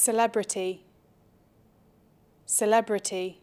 celebrity, celebrity.